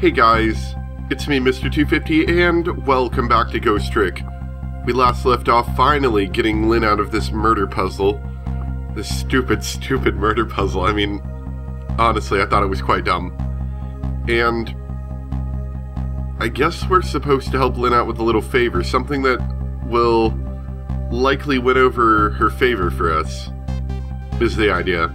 Hey guys, it's me, Mr. 250, and welcome back to Ghost Trick. We last left off finally getting Lynne out of this murder puzzle. This stupid, stupid murder puzzle. I mean, honestly, I thought it was quite dumb. And I guess we're supposed to help Lynne out with a little favor, something that will likely win over her favor for us, is the idea.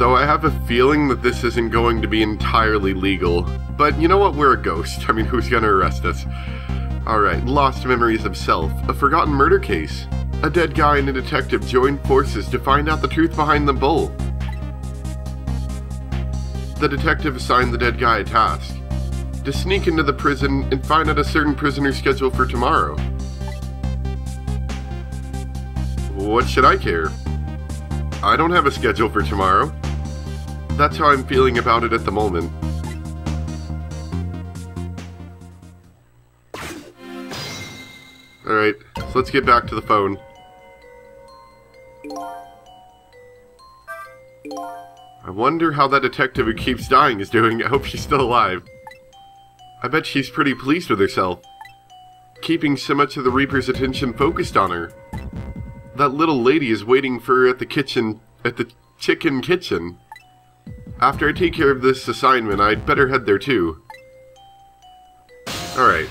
Though I have a feeling that this isn't going to be entirely legal. But you know what? We're a ghost. I mean, who's gonna arrest us? Alright, Lost Memories of Self. A forgotten murder case. A dead guy and a detective join forces to find out the truth behind the bull. The detective assigned the dead guy a task. To sneak into the prison and find out a certain prisoner's schedule for tomorrow. What should I care? I don't have a schedule for tomorrow. That's how I'm feeling about it at the moment. Alright, so let's get back to the phone. I wonder how that detective who keeps dying is doing. I hope she's still alive. I bet she's pretty pleased with herself. Keeping so much of the Reaper's attention focused on her. That little lady is waiting for her at the kitchen, at the chicken kitchen. After I take care of this assignment, I'd better head there too. Alright.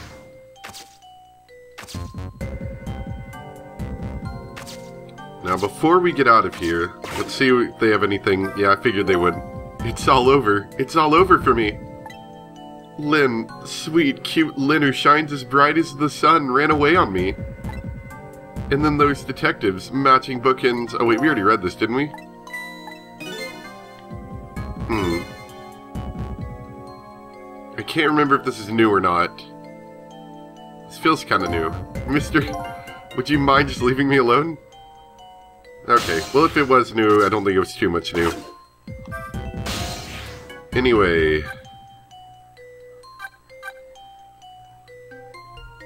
Now, before we get out of here, let's see if they have anything. Yeah, I figured they would. It's all over. It's all over for me. Lynne, sweet, cute Lynne who shines as bright as the sun, ran away on me. And then those detectives, matching bookends. Oh, wait, we already read this, didn't we? Can't remember if this is new or not. This feels kind of new. Mister, would you mind just leaving me alone? Okay, well if it was new, I don't think it was too much new. Anyway...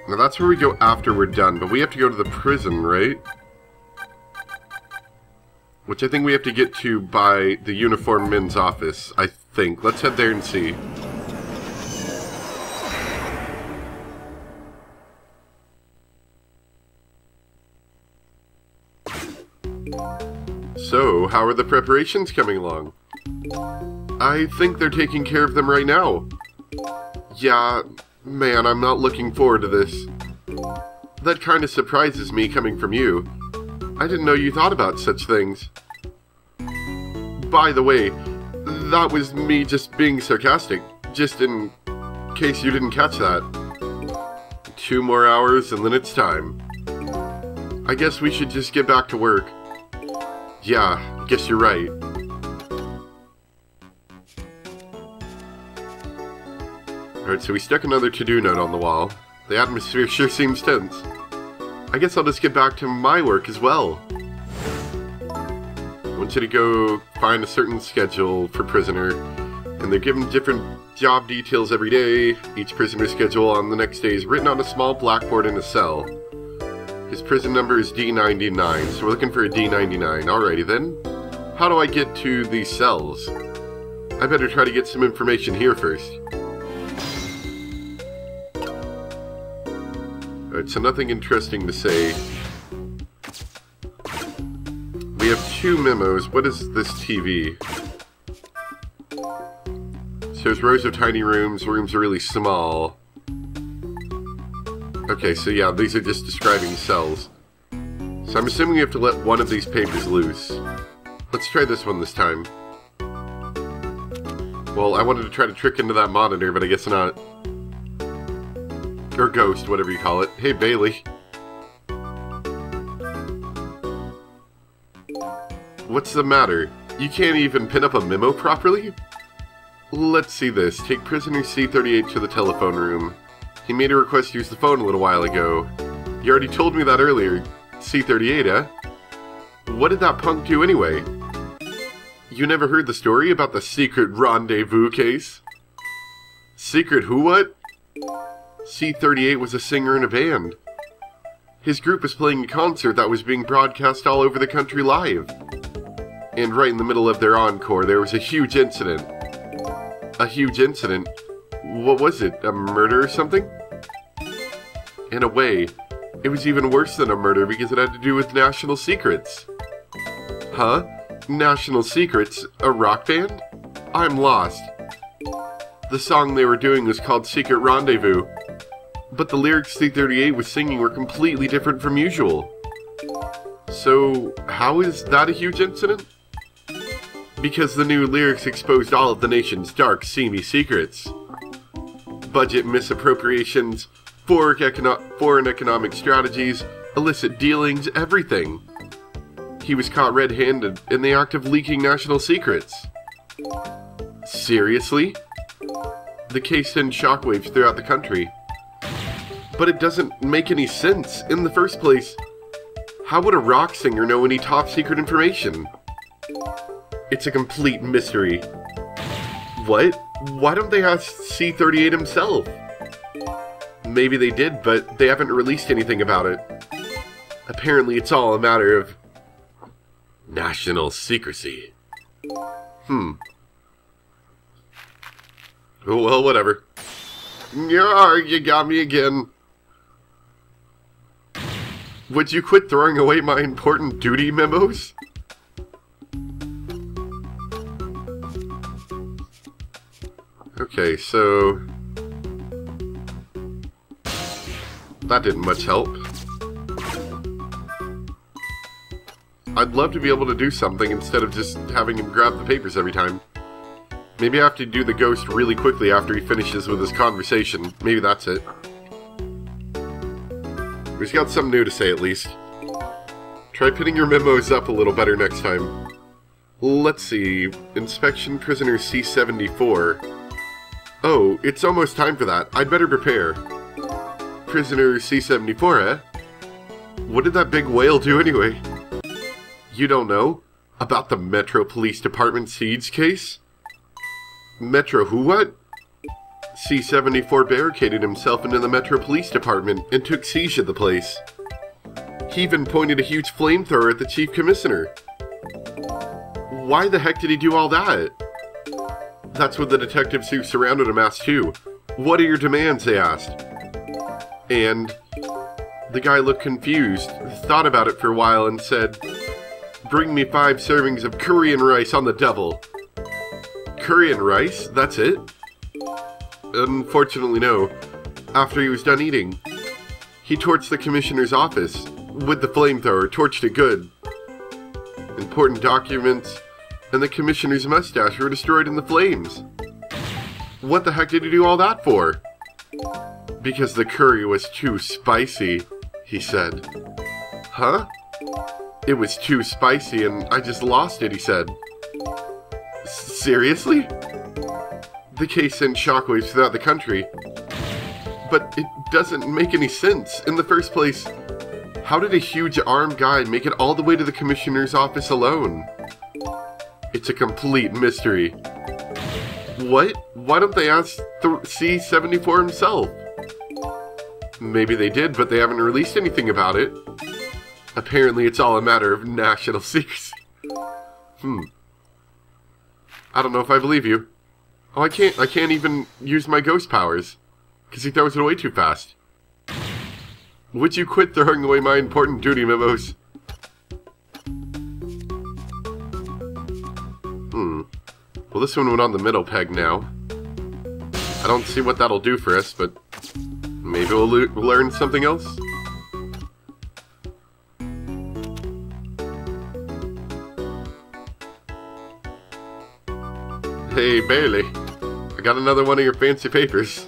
Now that's where we go after we're done, but we have to go to the prison, right? Which I think we have to get to by the uniformed men's office, I think. Let's head there and see. So, how are the preparations coming along? I think they're taking care of them right now. Yeah, man, I'm not looking forward to this. That kind of surprises me coming from you. I didn't know you thought about such things. By the way, that was me just being sarcastic, just in case you didn't catch that. Two more hours and then it's time. I guess we should just get back to work. Yeah, guess you're right. Alright, so we stuck another to-do note on the wall. The atmosphere sure seems tense. I guess I'll just get back to my work as well. I want you to go find a certain schedule for prisoner, and they're given different job details every day. Each prisoner's schedule on the next day is written on a small blackboard in a cell. His prison number is D99, so we're looking for a D99. Alrighty then. How do I get to these cells? I better try to get some information here first. Alright, so nothing interesting to say. We have two memos. What is this TV? So there's rows of tiny rooms. Rooms are really small. Okay, so yeah, these are just describing cells. So I'm assuming we have to let one of these papers loose. Let's try this one this time. Well, I wanted to try to trick into that monitor, but I guess not. Or ghost, whatever you call it. Hey, Bailey. What's the matter? You can't even pin up a memo properly? Let's see this. Take prisoner C-38 to the telephone room. He made a request to use the phone a little while ago. You already told me that earlier. C-38, eh? What did that punk do anyway? You never heard the story about the secret rendezvous case? Secret who what? C-38 was a singer in a band. His group was playing a concert that was being broadcast all over the country live. And right in the middle of their encore, there was a huge incident. A huge incident. What was it? A murder or something? In a way, it was even worse than a murder because it had to do with national secrets. Huh? National Secrets? A rock band? I'm lost. The song they were doing was called Secret Rendezvous, but the lyrics C38 was singing were completely different from usual. So, how is that a huge incident? Because the new lyrics exposed all of the nation's dark, seamy secrets. Budget misappropriations, foreign, econo- foreign economic strategies, illicit dealings, everything. He was caught red handed in the act of leaking national secrets. Seriously? The case sent shockwaves throughout the country. But it doesn't make any sense. In the first place, how would a rock singer know any top secret information? It's a complete mystery. What? Why don't they ask C38 himself? Maybe they did, but they haven't released anything about it. Apparently, it's all a matter of national secrecy. Hmm. Well, whatever. Yeah, you got me again. Would you quit throwing away my important duty memos? Okay, so... That didn't much help. I'd love to be able to do something instead of just having him grab the papers every time. Maybe I have to do the ghost really quickly after he finishes with his conversation. Maybe that's it. He's got something new to say at least. Try putting your memos up a little better next time. Let's see. Inspection Prisoner C-74. Oh, it's almost time for that. I'd better prepare. Prisoner C-74, eh? What did that big whale do anyway? You don't know? About the Metro Police Department siege case? Metro who what? C-74 barricaded himself into the Metro Police Department and took siege of the place. He even pointed a huge flamethrower at the Chief Commissioner. Why the heck did he do all that? That's what the detectives who surrounded him asked too. What are your demands, they asked. And the guy looked confused, thought about it for a while, and said, Bring me five servings of curry and rice on the devil. Curry and rice? That's it? Unfortunately, no. After he was done eating, he torched the commissioner's office with the flamethrower, torched it good. Important documents and the commissioner's mustache were destroyed in the flames. What the heck did he do all that for? Because the curry was too spicy, he said. Huh? It was too spicy and I just lost it, he said. Seriously? The case sent shockwaves throughout the country. But it doesn't make any sense. In the first place, how did a huge armed guy make it all the way to the commissioner's office alone? It's a complete mystery. What? Why don't they ask C-74 himself? Maybe they did, but they haven't released anything about it. Apparently it's all a matter of national secrecy. Hmm. I don't know if I believe you. Oh, I can't, I can't even use my ghost powers. Because he throws it away too fast. Would you quit throwing away my important duty memos? Well, this one went on the middle peg now. I don't see what that'll do for us, but maybe we'll learn something else? Hey, Bailey. I got another one of your fancy papers.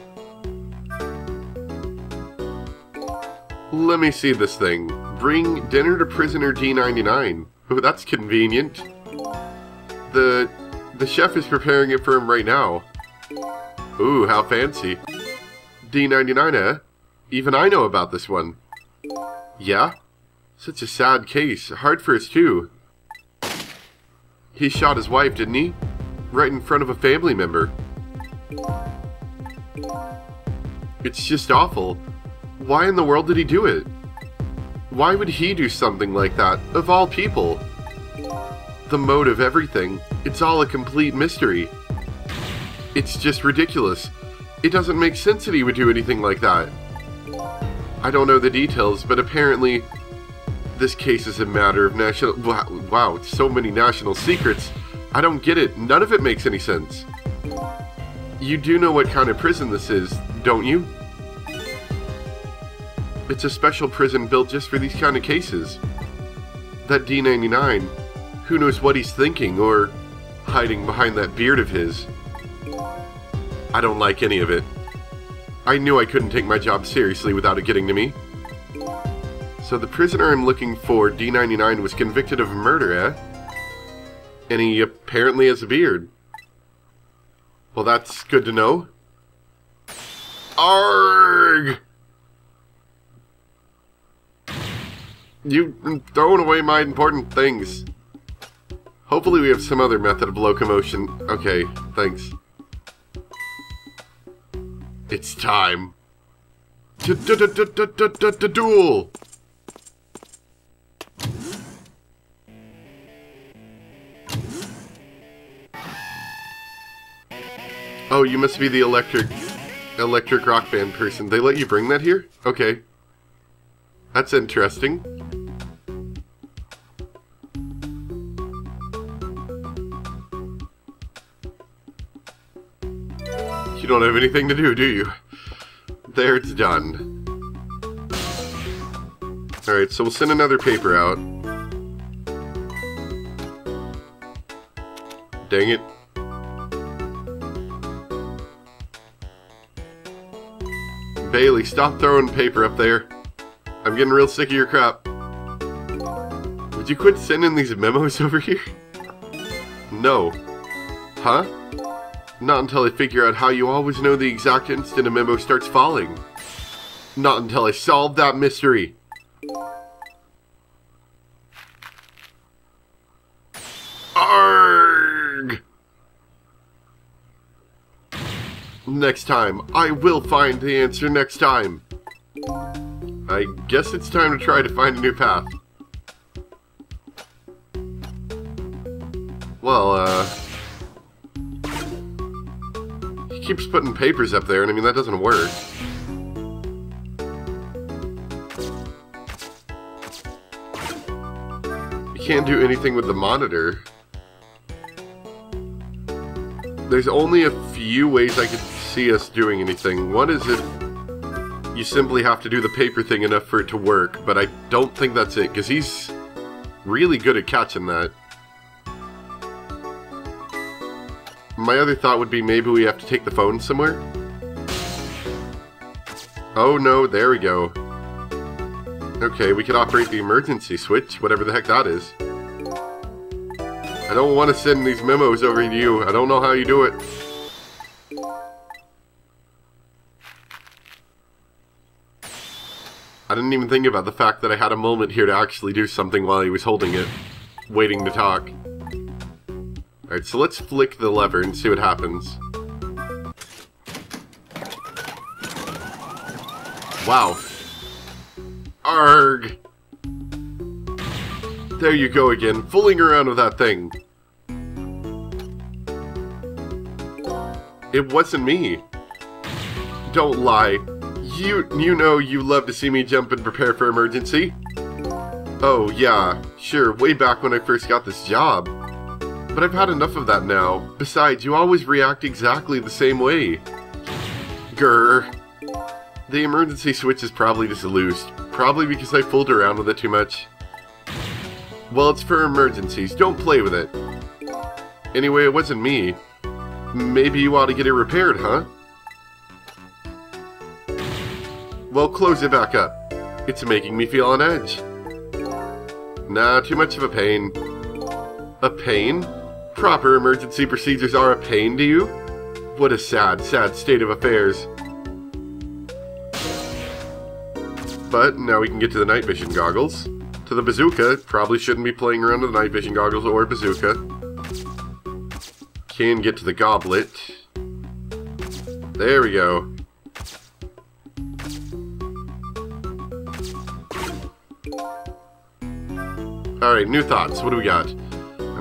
Let me see this thing. Bring dinner to prisoner D99. Oh, that's convenient. The the chef is preparing it for him right now. Ooh, how fancy. D99, eh? Even I know about this one. Yeah? Such a sad case. Hard for us, too. He shot his wife, didn't he? right in front of a family member. It's just awful. Why in the world did he do it? Why would he do something like that, of all people? The mode of everything, it's all a complete mystery. It's just ridiculous. It doesn't make sense that he would do anything like that. I don't know the details, but apparently this case is a matter of national... Wow, wow, so many national secrets. I don't get it. None of it makes any sense. You do know what kind of prison this is, don't you? It's a special prison built just for these kind of cases. That D99, who knows what he's thinking or hiding behind that beard of his. I don't like any of it. I knew I couldn't take my job seriously without it getting to me. So the prisoner I'm looking for, D99, was convicted of murder, eh? And he apparently has a beard. Well, that's good to know. Arg! You throwing away my important things. Hopefully we have some other method of locomotion. Okay, thanks. It's time. to Duel! Oh, you must be the electric electric rock band person. They let you bring that here? Okay. That's interesting. You don't have anything to do, do you? There, it's done. Alright, so we'll send another paper out. Dang it. Bailey, stop throwing paper up there. I'm getting real sick of your crap. Would you quit sending these memos over here? No. Huh? Not until I figure out how you always know the exact instant a memo starts falling. Not until I solve that mystery. Arg! Next time. I will find the answer next time. I guess it's time to try to find a new path. Well, uh keeps putting papers up there, and I mean, that doesn't work. You can't do anything with the monitor. There's only a few ways I could see us doing anything. One is if you simply have to do the paper thing enough for it to work, but I don't think that's it, because he's really good at catching that. My other thought would be maybe we have to take the phone somewhere. Oh no, there we go. Okay, we could operate the emergency switch, whatever the heck that is. I don't want to send these memos over to you. I don't know how you do it. I didn't even think about the fact that I had a moment here to actually do something while he was holding it, waiting to talk. Alright, so let's flick the lever and see what happens. Wow. Arg! There you go again, fooling around with that thing. It wasn't me. Don't lie. You you know you love to see me jump and prepare for emergency. Oh, yeah, sure, way back when I first got this job. But I've had enough of that now. Besides, you always react exactly the same way. Grr. The emergency switch is probably just loose. Probably because I fooled around with it too much. Well, it's for emergencies. Don't play with it. Anyway, it wasn't me. Maybe you ought to get it repaired, huh? Well, close it back up. It's making me feel on edge. Nah, too much of a pain. A pain? Proper emergency procedures are a pain to you? What a sad, sad state of affairs. But now we can get to the night vision goggles. To the bazooka, probably shouldn't be playing around with the night vision goggles or bazooka. Can get to the goblet. There we go. Alright, new thoughts. What do we got?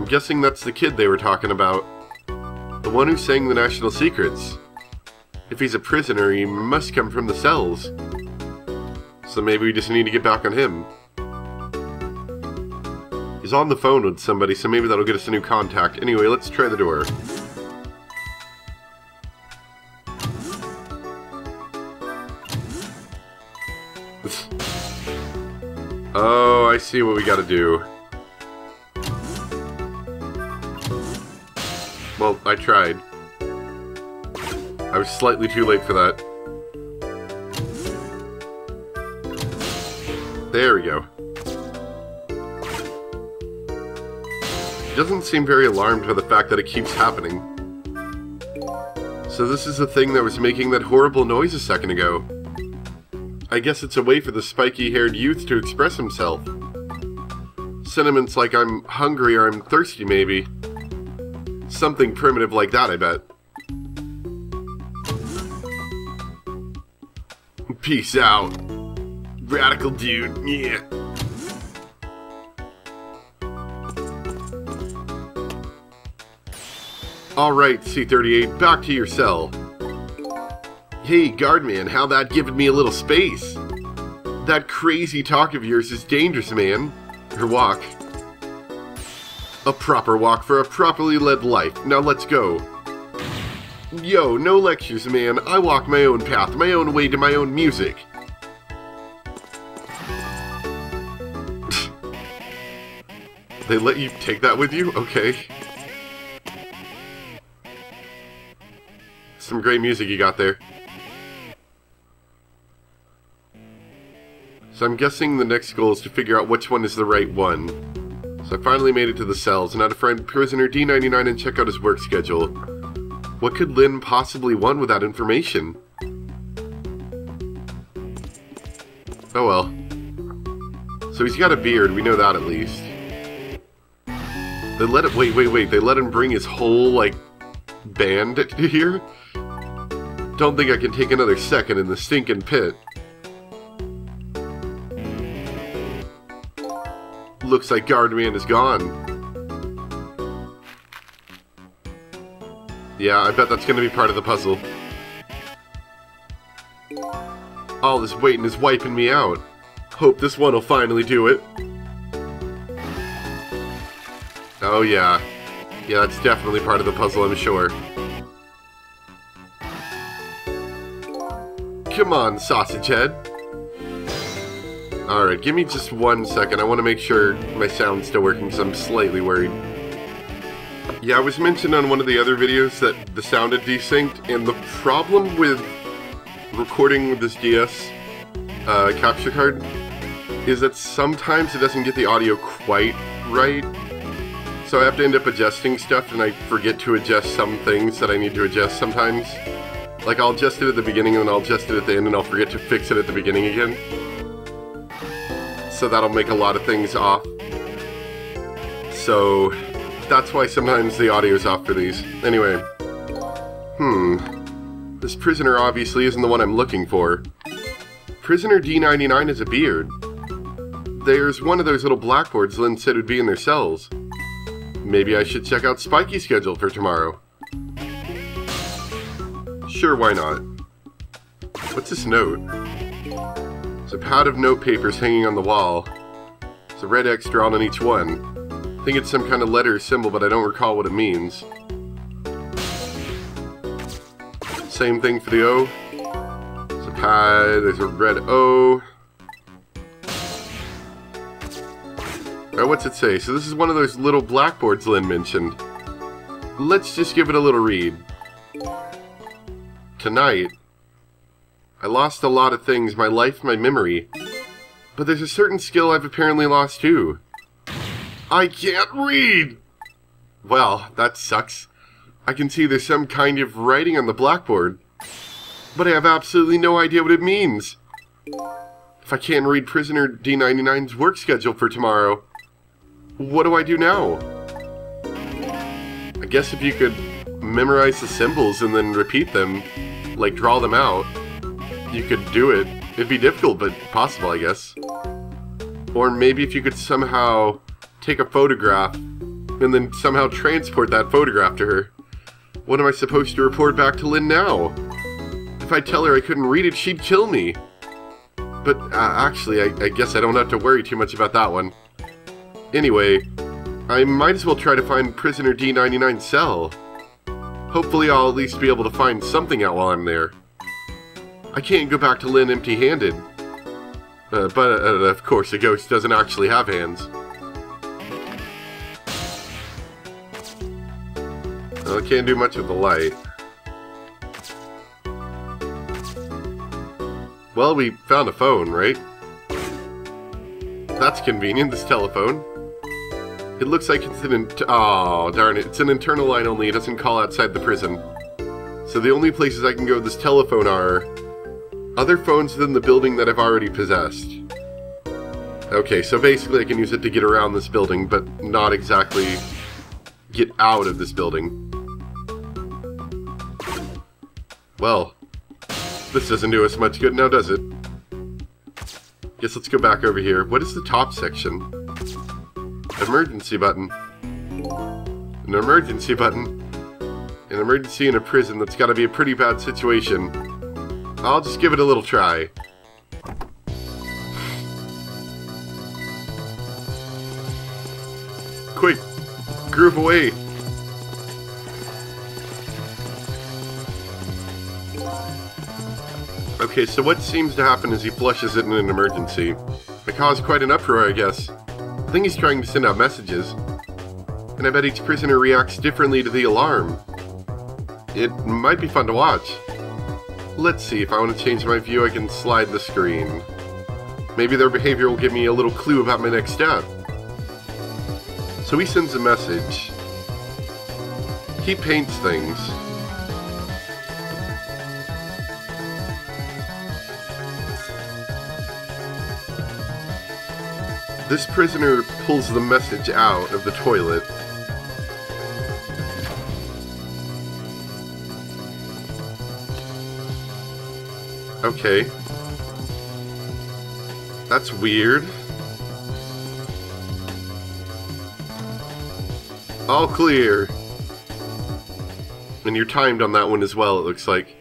I'm guessing that's the kid they were talking about. The one who sang the national secrets. If he's a prisoner, he must come from the cells. So maybe we just need to get back on him. He's on the phone with somebody, so maybe that'll get us a new contact. Anyway, let's try the door. oh, I see what we gotta do. Tried. I was slightly too late for that. There we go. He doesn't seem very alarmed by the fact that it keeps happening. So this is the thing that was making that horrible noise a second ago. I guess it's a way for the spiky-haired youth to express himself. Sentiments like I'm hungry or I'm thirsty, maybe. Something primitive like that, I bet. Peace out. Radical dude, yeah. Alright, C-38, back to your cell. Hey, guardman, how that giving me a little space? That crazy talk of yours is dangerous, man. Your walk. A proper walk for a properly led life. Now let's go. Yo, no lectures, man. I walk my own path, my own way to my own music. they let you take that with you? Okay. Some great music you got there. So I'm guessing the next goal is to figure out which one is the right one. So I finally made it to the cells and had to find prisoner D99 and check out his work schedule. What could Lynne possibly want with that information? Oh well. So he's got a beard, we know that at least. They let it- wait, wait, wait, they let him bring his whole, like, band here? Don't think I can take another second in the stinking pit. Looks like Guardman is gone. Yeah, I bet that's gonna be part of the puzzle. All this waiting is wiping me out. Hope this one will finally do it. Oh yeah. Yeah, that's definitely part of the puzzle, I'm sure. Come on, sausage head. Alright, give me just one second. I want to make sure my sound's still working, because I'm slightly worried. Yeah, I was mentioned on one of the other videos that the sound had desynced, and the problem with recording with this DS uh, capture card is that sometimes it doesn't get the audio quite right. So I have to end up adjusting stuff, and I forget to adjust some things that I need to adjust sometimes. Like, I'll adjust it at the beginning, and then I'll adjust it at the end, and I'll forget to fix it at the beginning again. So that'll make a lot of things off. So, that's why sometimes the audio's off for these. Anyway. Hmm. This prisoner obviously isn't the one I'm looking for. Prisoner D99 has a beard. There's one of those little blackboards Lynne said would be in their cells. Maybe I should check out Spiky's schedule for tomorrow. Sure, why not? What's this note? A pad of note papers hanging on the wall. There's a red X drawn on each one. I think it's some kind of letter or symbol, but I don't recall what it means. Same thing for the O. There's a pad, there's a red O. Alright, what's it say? So this is one of those little blackboards Lynne mentioned. Let's just give it a little read. Tonight, I lost a lot of things, my life, my memory. But there's a certain skill I've apparently lost too. I can't read! Well, that sucks. I can see there's some kind of writing on the blackboard. But I have absolutely no idea what it means. If I can't read Prisoner D99's work schedule for tomorrow, what do I do now? I guess if you could memorize the symbols and then repeat them, like draw them out, you could do it. It'd be difficult, but possible, I guess. Or maybe if you could somehow take a photograph and then somehow transport that photograph to her. What am I supposed to report back to Lynne now? If I tell her I couldn't read it, she'd kill me. But uh, actually, I, I guess I don't have to worry too much about that one. Anyway, I might as well try to find prisoner D99's cell. Hopefully I'll at least be able to find something out while I'm there. I can't go back to Lynne empty-handed. Uh, but, uh, of course, a ghost doesn't actually have hands. Well, I can't do much with the light. Well, we found a phone, right? That's convenient, this telephone. It looks like it's an oh darn it, it's an internal line only, it doesn't call outside the prison. So the only places I can go with this telephone are other phones within the building that I've already possessed. Okay, so basically I can use it to get around this building, but not exactly get out of this building. Well, this doesn't do us much good now, does it? Guess let's go back over here. What is the top section? Emergency button. An emergency button. An emergency in a prison, that's gotta be a pretty bad situation. I'll just give it a little try. Quick! Groove away! Okay, so what seems to happen is he flushes it in an emergency. It caused quite an uproar, I guess. I think he's trying to send out messages. And I bet each prisoner reacts differently to the alarm. It might be fun to watch. Let's see, if I want to change my view, I can slide the screen. Maybe their behavior will give me a little clue about my next step. So he sends a message. He paints things. This prisoner pulls the message out of the toilet. Okay. That's weird. All clear. And you're timed on that one as well, it looks like.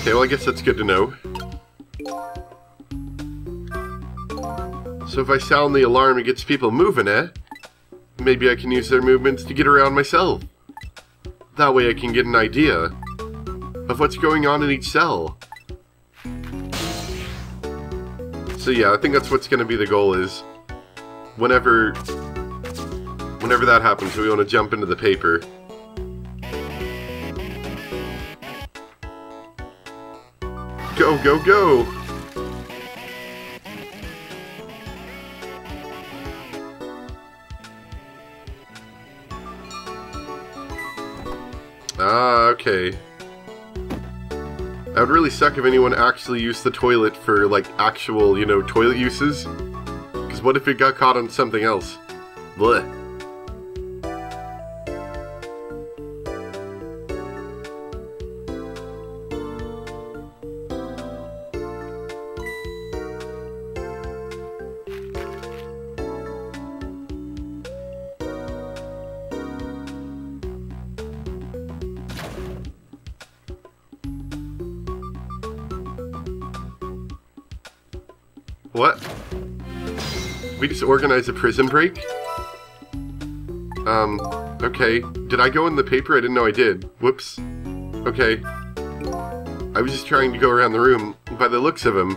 Okay, well I guess that's good to know. So if I sound the alarm, it gets people moving, eh? Maybe I can use their movements to get around myself. That way I can get an idea of what's going on in each cell. So yeah, I think that's what's going to be the goal is whenever whenever that happens, we want to jump into the paper. Go, go, go! Ah, okay. That would really suck if anyone actually used the toilet for, like, actual, you know, toilet uses. Because what if it got caught on something else? Blech. What? We just organized a prison break? Um, okay. Did I go in the paper? I didn't know I did. Whoops. Okay. I was just trying to go around the room. By the looks of him,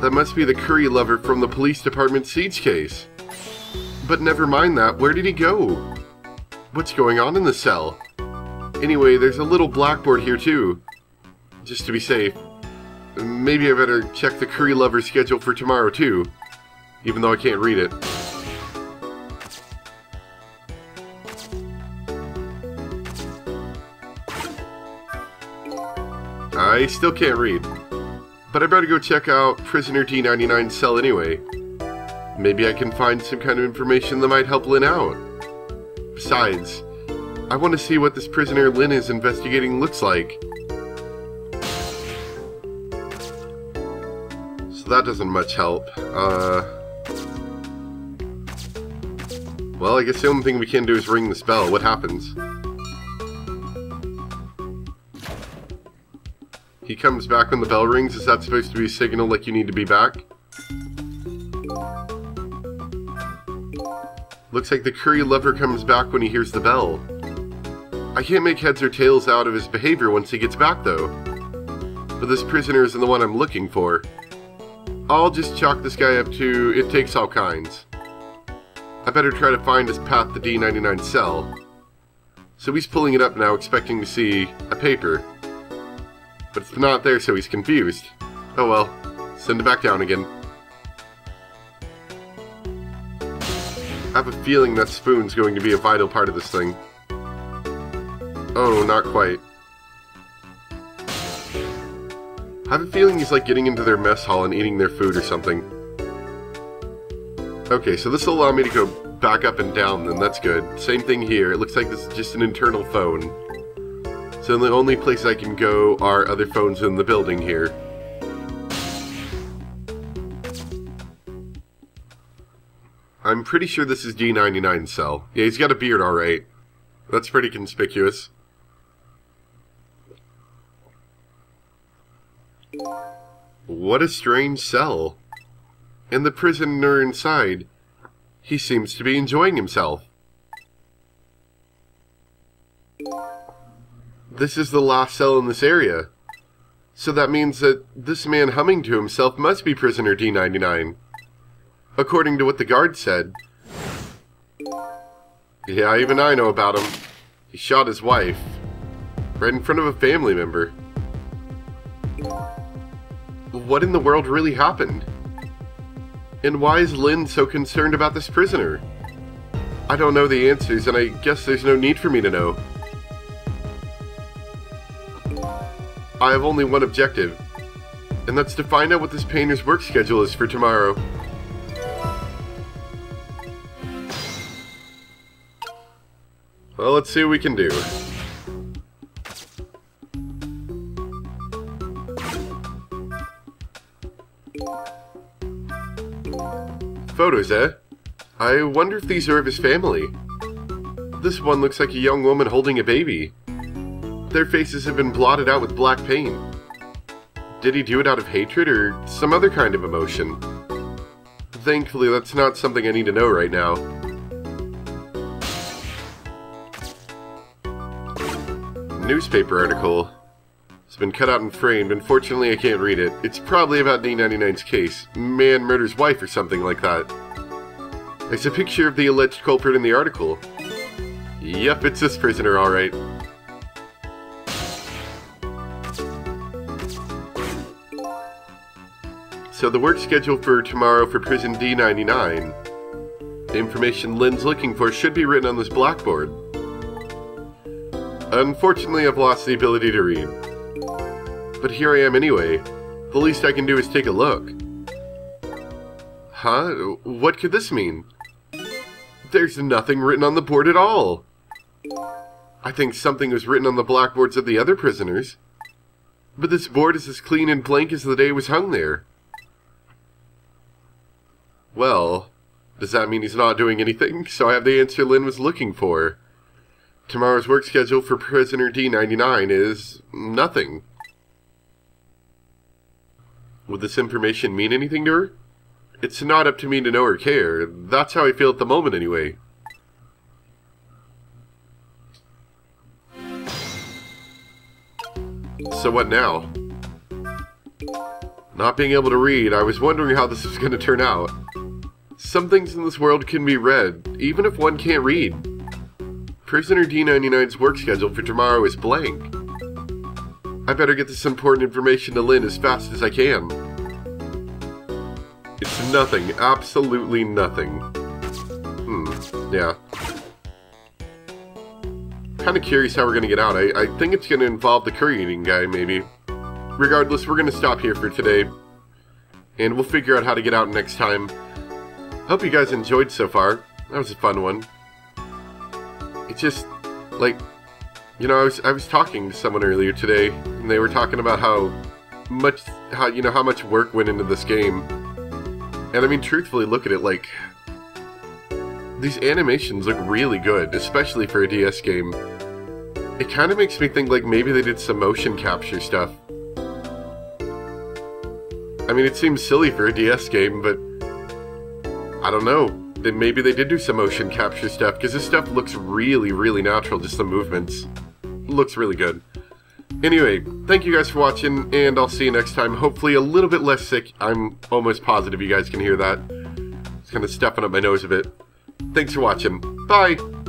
that must be the curry lover from the police department siege case. But never mind that. Where did he go? What's going on in the cell? Anyway, there's a little blackboard here too. Just to be safe. Maybe I better check the curry lover schedule for tomorrow too, even though I can't read it. I still can't read. But I better go check out Prisoner D99's cell anyway. Maybe I can find some kind of information that might help Lynne out. Besides, I want to see what this prisoner Lynne is investigating looks like. So that doesn't much help. Uh, well, I guess the only thing we can do is ring the spell. What happens? He comes back when the bell rings. Is that supposed to be a signal like you need to be back? Looks like the curry lover comes back when he hears the bell. I can't make heads or tails out of his behavior once he gets back, though. But this prisoner isn't the one I'm looking for. I'll just chalk this guy up to it takes all kinds. I better try to find his path to D99 cell. So he's pulling it up now, expecting to see a paper. But it's not there, so he's confused. Oh well, send it back down again. I have a feeling that spoon's going to be a vital part of this thing. Oh, not quite. I have a feeling he's like getting into their mess hall and eating their food or something. Okay, so this will allow me to go back up and down then, that's good. Same thing here, it looks like this is just an internal phone. So the only places I can go are other phones in the building here. I'm pretty sure this is D99 cell. Yeah, he's got a beard alright. That's pretty conspicuous. What a strange cell. And the prisoner inside, he seems to be enjoying himself. This is the last cell in this area. So that means that this man humming to himself must be prisoner D99. According to what the guard said. Yeah, even I know about him. He shot his wife. Right in front of a family member. What in the world really happened? And why is Lynne so concerned about this prisoner? I don't know the answers, and I guess there's no need for me to know. I have only one objective, and that's to find out what this painter's work schedule is for tomorrow. Well, let's see what we can do. Photos, eh? I wonder if these are of his family. This one looks like a young woman holding a baby. Their faces have been blotted out with black paint. Did he do it out of hatred or some other kind of emotion? Thankfully, that's not something I need to know right now. Newspaper article. It's been cut out and framed. Unfortunately, I can't read it. It's probably about D99's case. Man murders wife or something like that. There's a picture of the alleged culprit in the article. Yep, it's this prisoner, alright. So the work schedule for tomorrow for prison D99. The information Lynne's looking for should be written on this blackboard. Unfortunately, I've lost the ability to read. But here I am anyway. The least I can do is take a look. Huh? What could this mean? There's nothing written on the board at all. I think something was written on the blackboards of the other prisoners. But this board is as clean and blank as the day it was hung there. Well, does that mean he's not doing anything? So I have the answer Lynne was looking for. Tomorrow's work schedule for prisoner D99 is nothing. Would this information mean anything to her? It's not up to me to know or care. That's how I feel at the moment anyway. So what now? Not being able to read, I was wondering how this was going to turn out. Some things in this world can be read, even if one can't read. Prisoner D99's work schedule for tomorrow is blank. I better get this important information to Lynne as fast as I can. It's nothing, absolutely nothing. Hmm, yeah. Kinda curious how we're gonna get out. I, I think it's gonna involve the curry eating guy, maybe. Regardless, we're gonna stop here for today. And we'll figure out how to get out next time. Hope you guys enjoyed so far. That was a fun one it's just like you know I was I was talking to someone earlier today and they were talking about how much how you know how much work went into this game. And I mean truthfully look at it like these animations look really good, especially for a DS game. It kind of makes me think like maybe they did some motion capture stuff. I mean, it seems silly for a DS game, but I don't know. Then maybe they did do some motion capture stuff because this stuff looks really, really natural. Just the movements looks really good. Anyway, thank you guys for watching, and I'll see you next time. Hopefully a little bit less sick. I'm almost positive you guys can hear that. It's kind of stuffing up my nose a bit. Thanks for watching. Bye!